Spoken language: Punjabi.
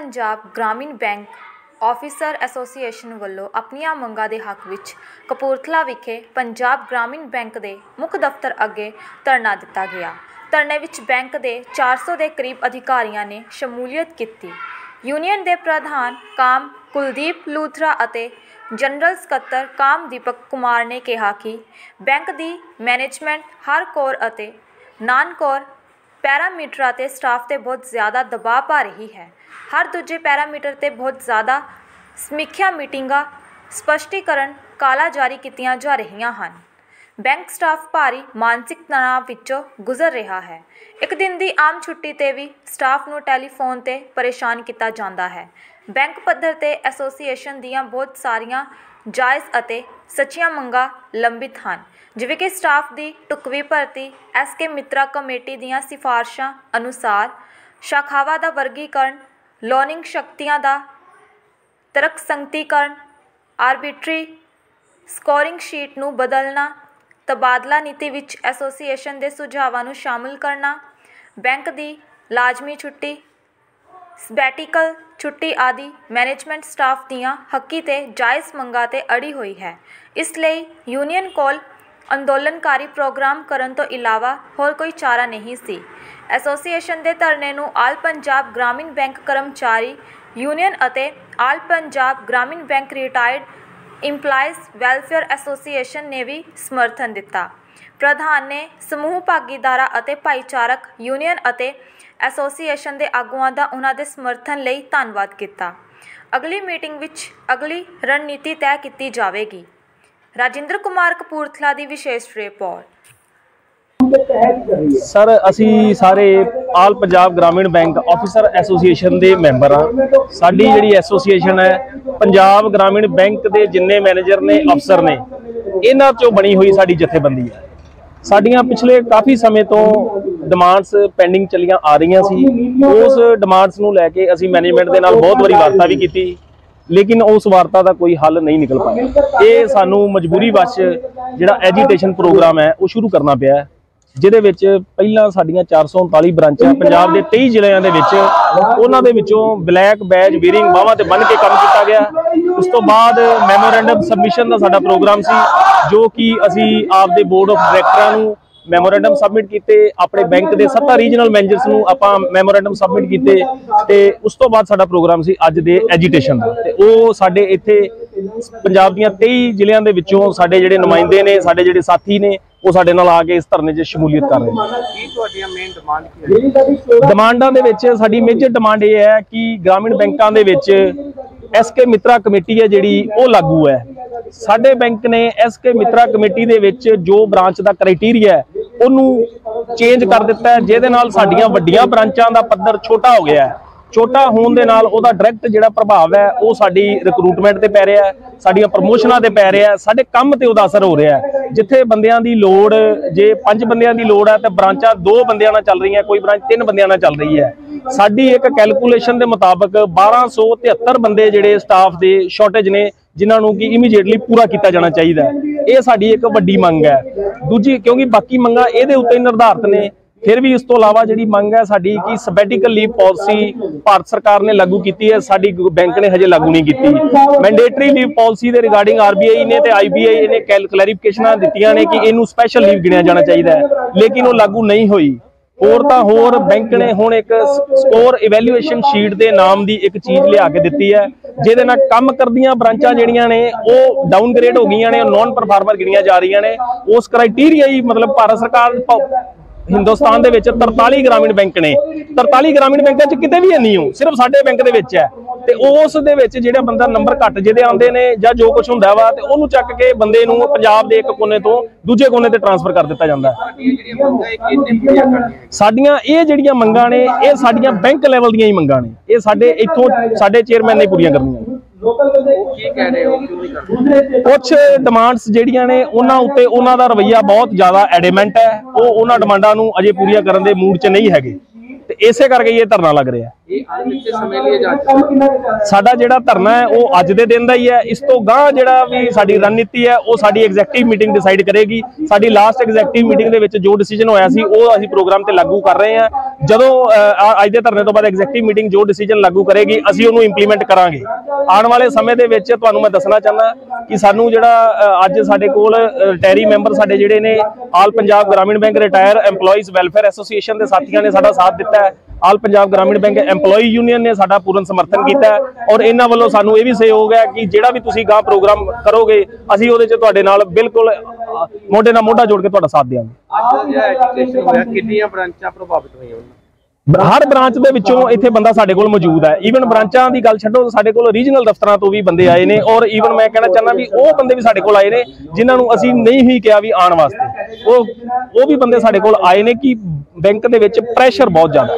Punjab Gramin bank officer association ਵੱਲੋਂ ਆਪਣੀਆਂ ਮੰਗਾਂ ਦੇ ਹੱਕ ਵਿੱਚ ਕਪੂਰਥਲਾ ਵਿਖੇ ਪੰਜਾਬ ਗ੍ਰਾਮੀਣ ਬੈਂਕ ਦੇ ਮੁੱਖ ਦਫ਼ਤਰ ਅੱਗੇ ਧਰਨਾ ਦਿੱਤਾ ਗਿਆ। ਧਰਨੇ ਵਿੱਚ ਬੈਂਕ ਦੇ 400 ਦੇ ਕਰੀਬ ਅਧਿਕਾਰੀਆਂ ਨੇ ਸ਼ਮੂਲੀਅਤ ਕੀਤੀ। ਯੂਨੀਅਨ ਦੇ ਪ੍ਰਧਾਨ ਕਾਮ ਕੁਲਦੀਪ ਲੂਥਰਾ ਅਤੇ ਜਨਰਲ ਸਕੱਤਰ ਕਾਮ ਦੀਪਕ ਕੁਮਾਰ ਨੇ ਕਿਹਾ ਕਿ ਬੈਂਕ ਦੀ ਮੈਨੇਜਮੈਂਟ ਹਰ ਕੋਰ ਅਤੇ ਨਾਨ ਕੋਰ ਪੈਰਾਮੀਟਰਾਂ ਤੇ ਸਟਾਫ ਤੇ ਬਹੁਤ ਜ਼ਿਆਦਾ ਦਬਾਅ ਪਾ ਰਹੀ ਹੈ। ਹਰ ਦੂਜੇ ਪੈਰਾਮੀਟਰ ਤੇ ਬਹੁਤ ਜ਼ਿਆਦਾ ਸਮੀਖਿਆ ਮੀਟਿੰਗਾਂ, ਸਪਸ਼ਟੀਕਰਨ ਕਾਲਾ ਜਾਰੀ ਕੀਤੀਆਂ ਜਾ ਰਹੀਆਂ ਹਨ। ਬੈਂਕ ਸਟਾਫ ਭਾਰੀ ਮਾਨਸਿਕ ਤਣਾਅ ਵਿੱਚੋਂ ਗੁਜ਼ਰ ਰਿਹਾ ਹੈ। ਇੱਕ ਦਿਨ ਦੀ ਆਮ ਛੁੱਟੀ ਤੇ ਵੀ ਸਟਾਫ ਨੂੰ ਟੈਲੀਫੋਨ ਤੇ ਪਰੇਸ਼ਾਨ ਕੀਤਾ ਜਾਂਦਾ ਹੈ। ਬੈਂਕ ਪੱਧਰ ਤੇ ਐਸੋਸੀਏਸ਼ਨ ਦੀਆਂ ਬਹੁਤ ਸਾਰੀਆਂ ਜਾਇਜ਼ ਅਤੇ ਸੱਚੀਆਂ ਮੰਗਾਂ ਲੰਬਿਤ ਹਨ, ਜਿਵੇਂ ਕਿ ਸਟਾਫ ਦੀ ਟੁਕਵੀ ਭਰਤੀ ਐਸਕੇ ਮਿੱਤਰਾ ਕਮੇਟੀ ਦੀਆਂ ਸਿਫਾਰਸ਼ਾਂ ਅਨੁਸਾਰ, ਸ਼ਾਖਾਵਾਂ ਦਾ ਵਰਗੀਕਰਨ ਲੋਨਿੰਗ ਸ਼ਕਤੀਆਂ ਦਾ ਤਰਕ ਸੰਗਤੀਕਰਨ ਆਰਬਿਟਰੀ ਸਕੋਰਿੰਗ ਸ਼ੀਟ ਨੂੰ ਬਦਲਣਾ, ਤਬਾਦਲਾ ਨੀਤੀ ਵਿੱਚ ਐਸੋਸੀਏਸ਼ਨ ਦੇ ਸੁਝਾਵਾਂ ਨੂੰ ਸ਼ਾਮਲ ਕਰਨਾ, ਬੈਂਕ ਦੀ ਲਾਜ਼ਮੀ ਛੁੱਟੀ ਸਬੈਟੀਕਲ ਛੁੱਟੀ ਆਦਿ ਮੈਨੇਜਮੈਂਟ ਸਟਾਫ ਦੀਆਂ ਹੱਕੀ ਤੇ ਜਾਇਜ਼ ਮੰਗਾਂ ਤੇ ਅੜੀ ਹੋਈ ਹੈ। ਇਸ ਲਈ ਯੂਨੀਅਨ ਕੋਲ ਅੰਦੋਲਨਕਾਰੀ ਪ੍ਰੋਗਰਾਮ ਕਰਨ ਤੋਂ ਇਲਾਵਾ ਹੋਰ ਕੋਈ ਚਾਰਾ ਨਹੀਂ ਸੀ। ਐਸੋਸੀਏਸ਼ਨ ਦੇ ਧਰਨੇ ਨੂੰ ਆਲ ਪੰਜਾਬ ਗ੍ਰਾਮੀਣ ਬੈਂਕ ਕਰਮਚਾਰੀ ਯੂਨੀਅਨ ਅਤੇ all Punjab Gramin bank retired employees welfare association ਨੇ ਵੀ ਸਮਰਥਨ ਦਿੱਤਾ। ਪ੍ਰਧਾਨ ਨੇ ਸਮੂਹ ਭਾਗੀਦਾਰਾਂ ਅਤੇ ਭਾਈਚਾਰਕ ਯੂਨੀਅਨ ਅਤੇ ਐਸੋਸੀਏਸ਼ਨ ਦੇ ਆਗੂਆਂ ਦਾ ਉਹਨਾਂ ਦੇ ਸਮਰਥਨ ਲਈ ਧੰਨਵਾਦ ਕੀਤਾ। ਅਗਲੀ ਮੀਟਿੰਗ ਵਿੱਚ ਅਗਲੀ ਰਣਨੀਤੀ ਤੈਅ ਕੀਤੀ ਜਾਵੇਗੀ। ਰਾਜਿੰਦਰ ਕੁਮਾਰ ਕਪੂਰਥਲਾ ਦੀ ਵਿਸ਼ੇਸ਼ ਰਿਪੋਰਟ। ਸਰ, ਅਸੀਂ ਸਾਰੇ all Punjab Gramin bank officer association ਦੇ ਮੈਂਬਰ ਆ ਸਾਡੀ ਜਿਹੜੀ ਐਸੋਸੀਏਸ਼ਨ ਹੈ, ਪੰਜਾਬ ਗ੍ਰਾਮੀਣ ਬੈਂਕ ਦੇ ਜਿੰਨੇ ਮੈਨੇਜਰ ਨੇ, ਅਫਸਰ ਨੇ, ਇਹਨਾਂ ਚੋਂ ਬਣੀ ਹੋਈ ਸਾਡੀ ਜਥੇਬੰਦੀ ਹੈ। ਸਾਡੀਆਂ ਪਿਛਲੇ ਕਾਫੀ ਸਮੇਂ ਤੋਂ ਡਿਮਾਂਡਸ ਪੈਂਡਿੰਗ ਚੱਲੀਆਂ ਆ ਰਹੀਆਂ ਸੀ। ਉਸ ਡਿਮਾਂਡਸ ਨੂੰ ਲੈ ਕੇ ਅਸੀਂ ਮੈਨੇਜਮੈਂਟ ਦੇ ਨਾਲ ਬਹੁਤ ਵਾਰੀ ਵਾਰਤਾ ਵੀ ਕੀਤੀ। ਲੇਕਿਨ ਉਸ ਵਾਰਤਾ ਦਾ ਕੋਈ ਹੱਲ ਨਹੀਂ ਨਿਕਲ ਪਾਇਆ। ਇਹ ਸਾਨੂੰ ਮਜਬੂਰੀ ਵਸ਼ ਜਿਹੜਾ ਐਜੀਟੇਸ਼ਨ ਪ੍ਰੋਗਰਾਮ ਹੈ ਉਹ ਸ਼ੁਰੂ ਕਰਨਾ ਪਿਆ ਜਿਹਦੇ ਵਿੱਚ ਪਹਿਲਾਂ ਸਾਡੀਆਂ 439 ਬ੍ਰਾਂਚਾਂ ਪੰਜਾਬ ਦੇ 23 ਜ਼ਿਲ੍ਹਿਆਂ ਦੇ ਵਿੱਚ ਉਹਨਾਂ ਦੇ ਵਿੱਚੋਂ ਬਲੈਕ ਬੈਜ ਵੀਰਿੰਗ ਬਾਹਾਂ ਤੇ ਬੰਨ ਕੇ ਕੰਮ ਕੀਤਾ ਗਿਆ। ਉਸ ਤੋਂ ਬਾਅਦ ਮੈਮੋਰੈਂਡਮ ਸਬਮਿਸ਼ਨ ਦਾ ਸਾਡਾ ਪ੍ਰੋਗਰਾਮ ਸੀ ਜੋ ਕਿ ਅਸੀਂ ਆਪਦੇ ਬੋਰਡ ਆਫ ਡਾਇਰੈਕਟਰਾਂ ਨੂੰ ਮੈਮੋਰੈਂਡਮ ਸਬਮਿਟ ਕੀਤੇ ਆਪਣੇ ਬੈਂਕ ਦੇ 7 ਰੀਜਨਲ ਮੈਨੇਜਰਸ ਨੂੰ ਆਪਾਂ ਮੈਮੋਰੈਂਡਮ ਸਬਮਿਟ ਕੀਤੇ ਤੇ ਉਸ ਤੋਂ ਬਾਅਦ ਸਾਡਾ ਪ੍ਰੋਗਰਾਮ ਸੀ ਅੱਜ ਦੇ ਐਜੀਟੇਸ਼ਨ ਦਾ। ਤੇ ਉਹ ਸਾਡੇ ਇੱਥੇ ਪੰਜਾਬ ਦੀਆਂ 23 ਜ਼ਿਲ੍ਹਿਆਂ ਦੇ ਵਿੱਚੋਂ ਸਾਡੇ ਜਿਹੜੇ ਨੁਮਾਇੰਦੇ ਨੇ ਸਾਡੇ ਜਿਹੜੇ ਸਾਥੀ ਨੇ ਉਹ ਸਾਡੇ ਨਾਲ ਆ ਕੇ ਇਸ ਧਰਨੇ 'ਚ ਸ਼ਮੂਲੀਅਤ ਕਰ ਰਹੇ ਨੇ। ਕੀ ਤੁਹਾਡੀਆਂ ਮੇਨ ਡਿਮਾਂਡ ਕੀ ਹੈ ਡਿਮਾਂਡਾਂ ਦੇ ਵਿੱਚ ਸਾਡੀ ਮੇਜਰ ਡਿਮਾਂਡ ਇਹ ਹੈ ਕਿ ਗ੍ਰਾਮੀਣ ਬੈਂਕਾਂ ਦੇ ਵਿੱਚ ਐਸਕੇ ਮਿੱਤਰਾ ਕਮੇਟੀ ਹੈ ਜਿਹੜੀ ਉਹ ਲਾਗੂ ਹੈ। ਸਾਡੇ ਬੈਂਕ ਨੇ ਐਸਕੇ ਮਿੱਤਰਾ ਕਮੇਟੀ ਦੇ ਵਿੱਚ ਜੋ ਬ੍ਰਾਂਚ ਦਾ ਕ੍ਰਾਈਟੇਰੀਆ ਹੈ ਉਹਨੂੰ ਚੇਂਜ ਕਰ ਦਿੱਤਾ ਹੈ, ਜਿਹਦੇ ਨਾਲ ਸਾਡੀਆਂ ਵੱਡੀਆਂ ਬ੍ਰਾਂਚਾਂ ਦਾ ਪੱਧਰ ਛੋਟਾ ਹੋ ਗਿਆ ਹੈ। ਛੋਟਾ ਹੋਣ ਦੇ ਨਾਲ ਉਹਦਾ ਡਾਇਰੈਕਟ ਜਿਹੜਾ ਪ੍ਰਭਾਵ ਹੈ, ਉਹ ਸਾਡੀ ਰਿਕਰੂਟਮੈਂਟ ਤੇ ਪੈ ਰਿਹਾ ਹੈ, ਸਾਡੀਆਂ ਪ੍ਰਮੋਸ਼ਨਾਂ ਤੇ ਪੈ ਰਿਹਾ ਹੈ, ਸਾਡੇ ਕੰਮ ਤੇ ਉਹਦਾ ਅਸਰ ਹੋ ਰਿਹਾ ਹੈ। ਜਿੱਥੇ ਬੰਦਿਆਂ ਦੀ ਲੋੜ, ਜੇ ਪੰਜ ਬੰਦਿਆਂ ਦੀ ਲੋੜ ਹੈ, ਤੇ ਬ੍ਰਾਂਚਾਂ ਦੋ ਬੰਦਿਆਂ ਨਾਲ ਚੱਲ ਰਹੀਆਂ, ਕੋਈ ਬ੍ਰਾਂਚ ਤਿੰਨ ਬੰਦਿਆਂ ਨਾਲ ਚੱਲ ਰਹੀ ਹੈ। ਸਾਡੀ ਇੱਕ ਕੈਲਕੂਲੇਸ਼ਨ ਦੇ ਮੁਤਾਬਕ 1273 ਬੰਦੇ ਜਿਹੜੇ ਸਟਾਫ ਦੇ ਸ਼ਾਰਟੇਜ ਨੇ, ਜਿਨ੍ਹਾਂ ਨੂੰ ਕਿ ਇਮੀਡੀਏਟਲੀ ਪੂਰਾ ਕੀਤਾ ਜਾਣਾ ਚਾਹੀਦਾ ਹੈ। ਇਹ ਸਾਡੀ ਇੱਕ ਵੱਡੀ ਮੰਗ ਹੈ। ਦੂਜੀ, ਕਿਉਂਕਿ ਬਾਕੀ ਮੰਗਾਂ ਇਹਦੇ ਉੱਤੇ ਨਿਰਧਾਰਤ ਨੇ। ਫਿਰ ਵੀ ਇਸ ਤੋਂ ਇਲਾਵਾ ਜਿਹੜੀ ਮੰਗ ਹੈ ਸਾਡੀ ਕਿ ਸਬੈਟੀਕਲ ਲੀਵ ਪਾਲਿਸੀ ਭਾਰਤ ਸਰਕਾਰ ਨੇ ਲਾਗੂ ਕੀਤੀ ਹੈ, ਸਾਡੀ ਬੈਂਕ ਨੇ ਹਜੇ ਲਾਗੂ ਨਹੀਂ ਕੀਤੀ। ਮੈਂਡੇਟਰੀ ਲੀਵ ਪਾਲਿਸੀ ਦੇ ਰਿਗਾਰਡਿੰਗ ਆਰਬੀਆਈ ਨੇ ਤੇ ਆਈਬੀਆਈ ਨੇ ਕਲੈਰੀਫਿਕੇਸ਼ਨਾਂ ਦਿੱਤੀਆਂ ਨੇ ਕਿ ਇਹਨੂੰ ਸਪੈਸ਼ਲ ਲੀਵ ਗਿਣਿਆ ਜਾਣਾ ਚਾਹੀਦਾ ਹੈ। ਲੇਕਿਨ ਉਹ ਲਾਗੂ ਨਹੀਂ ਹੋਈ। ਹੋਰ ਤਾਂ ਹੋਰ ਬੈਂਕ ਨੇ ਹੁਣ ਇੱਕ ਸਕੋਰ ਇਵੈਲੂਏਸ਼ਨ ਸ਼ੀਟ ਦੇ ਨਾਮ ਦੀ ਇੱਕ ਚੀਜ਼ ਲਿਆ ਕੇ ਦਿੱਤੀ ਹੈ। ਜਿਹਦੇ ਨਾਲ ਕੰਮ ਕਰਦੀਆਂ ਬ੍ਰਾਂਚਾਂ ਜਿਹੜੀਆਂ ਨੇ, ਉਹ ਡਾਊਨਗ੍ਰੇਡ ਹੋ ਗਈਆਂ ਨੇ, ਉਹ ਨਾਨ ਪਰਫਾਰਮਰ ਗਿਣੀਆਂ ਜਾ ਰਹੀਆਂ ਨੇ। ਉਸ ਕ੍ਰਾਈਟੇਰੀਆ ਹੀ ਮਤਲਬ ਭਾਰਤ ਸਰਕਾਰ ਹਿੰਦੁਸਤਾਨ ਦੇ ਵਿੱਚ 43 ਗ੍ਰਾਮੀਣ ਬੈਂਕ ਨੇ। 43 ਗ੍ਰਾਮੀਣ ਬੈਂਕਾਂ 'ਚ ਕਿਤੇ ਵੀ ਨਹੀਂ ਹੋ ਸਿਰਫ ਸਾਡੇ ਬੈਂਕ ਦੇ ਵਿੱਚ ਹੈ। ਤੇ ਉਸ ਦੇ ਵਿੱਚ ਜਿਹੜਾ ਬੰਦਾ ਨੰਬਰ ਘੱਟ ਜਿਹਦੇ ਆਉਂਦੇ ਨੇ ਜਾਂ ਜੋ ਕੁਝ ਹੁੰਦਾ ਵਾ, ਤੇ ਉਹਨੂੰ ਚੱਕ ਕੇ ਬੰਦੇ ਨੂੰ ਪੰਜਾਬ ਦੇ ਇੱਕ ਕੋਨੇ ਤੋਂ ਦੂਜੇ ਕੋਨੇ ਤੇ ਟਰਾਂਸਫਰ ਕਰ ਦਿੱਤਾ ਜਾਂਦਾ ਸਾਡੀਆਂ ਇਹ ਜਿਹੜੀਆਂ ਮੰਗਾਂ ਨੇ, ਇਹ ਸਾਡੀਆਂ ਬੈਂਕ ਲੈਵਲ ਦੀਆਂ ਹੀ ਮੰਗਾਂ ਨੇ। ਇਹ ਸਾਡੇ ਇੱਥੋਂ ਸਾਡੇ ਚੇਅਰਮੈਨ ਨੇ ਪੂਰੀਆਂ ਕਰਨੀਆਂ ਨੇ ਉਹ ਕੀ ਕਹਿ ਰਹੇ ਹੋ? ਕਿਉਂ ਨਹੀਂ ਕਰਦੇ ਕੁਝ ਡਿਮਾਂਡਸ ਜਿਹੜੀਆਂ ਨੇ ਉਹਨਾਂ ਉੱਤੇ ਉਹਨਾਂ ਦਾ ਰਵੱਈਆ ਬਹੁਤ ਜ਼ਿਆਦਾ ਐਡੇਮੈਂਟ ਹੈ। ਉਹ ਉਹਨਾਂ ਡਿਮਾਂਡਾਂ ਨੂੰ ਅਜੇ ਪੂਰੀਆਂ ਕਰਨ ਦੇ ਮੂਡ 'ਚ ਨਹੀਂ ਹੈਗੇ। ਤੇ ਇਸੇ ਕਰਕੇ ਇਹ ਧਰਨਾ ਲੱਗ ਰਿਹਾ। ਇਹ ਅਣਮਿੱਥੇ ਸਮੇਂ ਲਈ ਜਾ ਚੁੱਕਾ ਸਾਡਾ ਜਿਹੜਾ ਧਰਨਾ ਹੈ ਉਹ ਅੱਜ ਦੇ ਦਿਨ ਦਾ ਹੀ ਹੈ। ਇਸ ਤੋਂ ਗਾਂ ਜਿਹੜਾ ਵੀ ਸਾਡੀ ਰਣਨੀਤੀ ਹੈ ਉਹ ਸਾਡੀ ਐਗਜ਼ੈਕਟਿਵ ਮੀਟਿੰਗ ਡਿਸਾਈਡ ਕਰੇਗੀ। ਸਾਡੀ ਲਾਸਟ ਐਗਜ਼ੈਕਟਿਵ ਮੀਟਿੰਗ ਦੇ ਵਿੱਚ ਜੋ ਡਿਸੀਜਨ ਹੋਇਆ ਸੀ ਉਹ ਅਸੀਂ ਪ੍ਰੋਗਰਾਮ ਤੇ ਲਾਗੂ ਕਰ ਰਹੇ ਹਾਂ। ਜਦੋਂ ਅੱਜ ਦੇ ਧਰਨੇ ਤੋਂ ਬਾਅਦ ਐਗਜ਼ੈਕਟਿਵ ਮੀਟਿੰਗ ਜੋ ਡਿਸੀਜਨ ਲਾਗੂ ਕਰੇਗੀ ਅਸੀਂ ਉਹਨੂੰ ਇੰਪਲੀਮੈਂਟ ਕਰਾਂਗੇ। ਆਉਣ ਵਾਲੇ ਸਮੇਂ ਦੇ ਵਿੱਚ ਤੁਹਾਨੂੰ ਮੈਂ ਦੱਸਣਾ ਚਾਹੁੰਦਾ ਕਿ ਸਾਨੂੰ ਜਿਹੜਾ ਅੱਜ ਸਾਡੇ ਕੋਲ ਰਿਟਾਇਰੀ ਮੈਂਬਰ ਸਾਡੇ ਜਿਹੜੇ ਨੇ all Punjab Gramin bank retire EMPLOYEES welfare association ਦੇ ਸਾਥੀਆਂ ਨੇ ਸਾਡਾ ਸਾਥ ਦਿੱਤਾ ਹੈ। All Punjab Gramin bank EMPLOYEE union ਨੇ ਸਾਡਾ ਪੂਰਨ ਸਮਰਥਨ ਕੀਤਾ ਔਰ ਇਹਨਾਂ ਵੱਲੋਂ ਸਾਨੂੰ ਇਹ ਵੀ ਸਹਿਯੋਗ ਹੈ ਕਿ ਜਿਹੜਾ ਵੀ ਤੁਸੀਂ ਗਾਂ ਪ੍ਰੋਗਰਾਮ ਕਰੋਗੇ ਅਸੀਂ ਉਹਦੇ 'ਚ ਤੁਹਾਡੇ ਨਾਲ ਬਿਲਕੁਲ ਮੋਢੇ ਨਾਲ ਮੋਢਾ ਜੋੜ ਕੇ ਤੁਹਾਡਾ ਸਾਥ ਦੇਵਾਂਗੇ ਕਿੰਨੀਆਂ ਬ੍ਰਾਂਚਾਂ ਪ੍ਰਭਾਵਿਤ ਹੋਈਆਂ ਹਰ ਬ੍ਰਾਂਚ ਦੇ ਵਿੱਚੋਂ ਇੱਥੇ ਬੰਦਾ ਸਾਡੇ ਕੋਲ ਮੌਜੂਦ ਹੈ। ਈਵਨ ਬ੍ਰਾਂਚਾਂ ਦੀ ਗੱਲ ਛੱਡੋ ਸਾਡੇ ਕੋਲ ਰੀਜਨਲ ਦਫ਼ਤਰਾਂ ਤੋਂ ਵੀ ਬੰਦੇ ਆਏ ਨੇ ਔਰ ਈਵਨ ਮੈਂ ਕਹਿਣਾ ਚਾਹੁੰਦਾ ਵੀ ਉਹ ਬੰਦੇ ਵੀ ਸਾਡੇ ਕੋਲ ਆਏ ਨੇ ਜਿਨ੍ਹਾਂ ਨੂੰ ਅਸੀਂ ਨਹੀਂ ਹੀ ਕਿਹਾ ਵੀ ਆਉਣ ਵਾਸਤੇ। ਉਹ ਉਹ ਵੀ ਬੰਦੇ ਸਾਡੇ ਕੋਲ ਆਏ ਨੇ ਕਿ ਬੈਂਕ ਦੇ ਵਿੱਚ ਪ੍ਰੈਸ਼ਰ ਬਹੁਤ ਜ਼ਿਆਦਾ